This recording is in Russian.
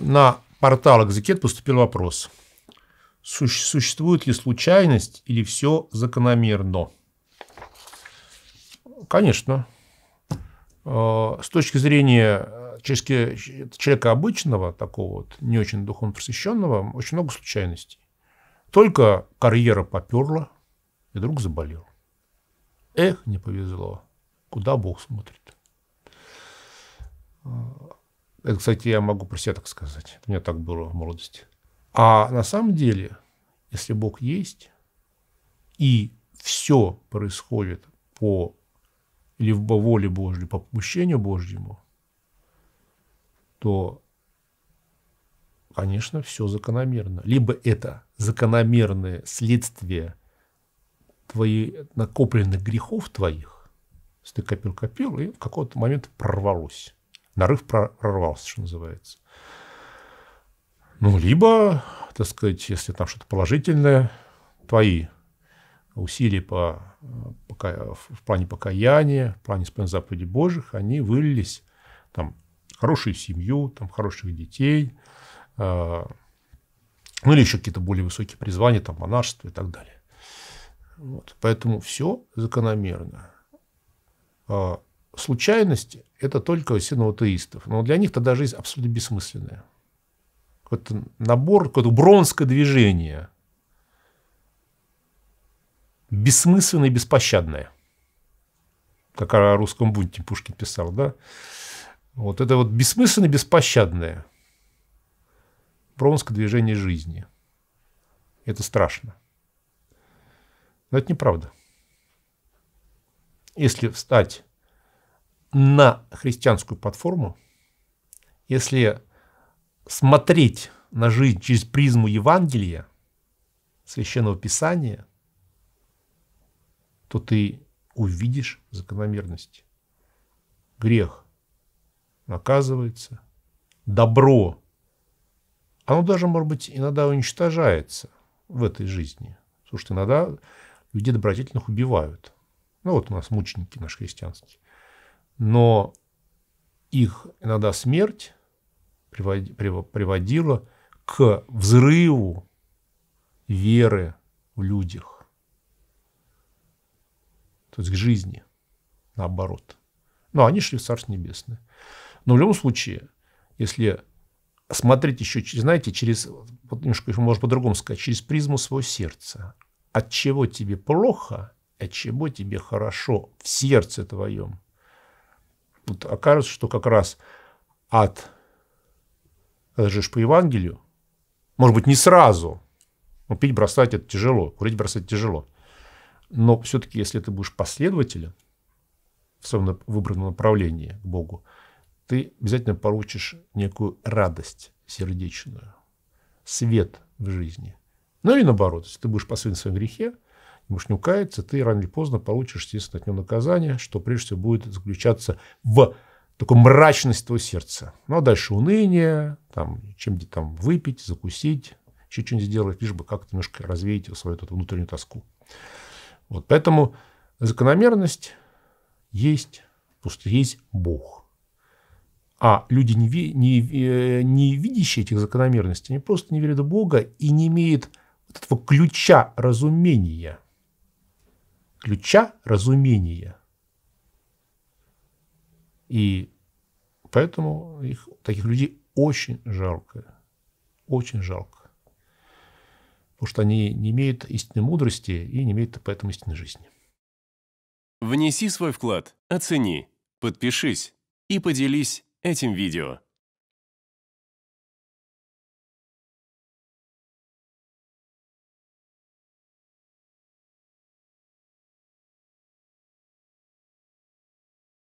на портал Экзекет поступил вопрос. Существует ли случайность или все закономерно? Конечно. Э, с точки зрения человека обычного, такого вот, не очень духовно просвещенного, очень много случайностей. Только карьера поперла, и друг заболел. Эх, не повезло. Куда Бог смотрит? Это, кстати, я могу про себя так сказать. У меня так было в молодости. А на самом деле, если Бог есть, и все происходит по либо воле Божьей, по попущению Божьему, то, конечно, все закономерно. Либо это закономерное следствие твоих накопленных грехов твоих, если ты копил-копил, и в какой-то момент прорвалось. Нарыв прорвался, что называется. Ну, либо, так сказать, если там что-то положительное, твои усилия по, по, в плане покаяния, в плане исполнения заповедей Божьих, они вылились там, в хорошую семью, там, хороших детей, э, ну или еще какие-то более высокие призвания, там, монашество и так далее. Вот. Поэтому все закономерно. А случайности – это только у синоатеистов. Но для них тогда жизнь абсолютно бессмысленная. Какой-то набор, какое-то бронское движение. Бессмысленное и беспощадное. Как о русском бунте Пушкин писал, да? Вот это вот бессмысленное, беспощадное. Бронское движение жизни. Это страшно. Но это неправда. Если встать на христианскую платформу, если смотреть на жизнь через призму Евангелия, Священного Писания, то ты увидишь закономерности. Грех наказывается, добро, оно даже, может быть, иногда уничтожается в этой жизни. Слушайте, иногда людей добродетельных убивают. Ну вот у нас мученики наши христианские но их иногда смерть приводила к взрыву веры в людях, то есть к жизни, наоборот. Но они шли в Царство Небесное. Но в любом случае, если смотреть еще, знаете, через, немножко, может по-другому сказать, через призму своего сердца, от чего тебе плохо, от чего тебе хорошо в сердце твоем – вот окажется, что как раз ад, это же по Евангелию, может быть, не сразу, но пить бросать это тяжело, курить бросать тяжело. Но все-таки, если ты будешь последователем в своем выбранном направлении к Богу, ты обязательно получишь некую радость сердечную, свет в жизни. Ну и наоборот, если ты будешь последовать в своем грехе, будешь не укаяться, ты рано или поздно получишь, естественно, от него наказание, что прежде всего будет заключаться в такой мрачность твоего сердца. Ну, а дальше уныние, там, чем-нибудь там выпить, закусить, еще что-нибудь сделать, лишь бы как-то немножко развеять свою эту внутреннюю тоску. Вот, поэтому закономерность есть, что есть Бог. А люди, не, не, э, не видящие этих закономерностей, они просто не верят в Бога и не имеют вот этого ключа разумения – ключа разумения. И поэтому их, таких людей очень жалко. Очень жалко. Потому что они не имеют истинной мудрости и не имеют поэтому истинной жизни. Внеси свой вклад, оцени, подпишись и поделись этим видео.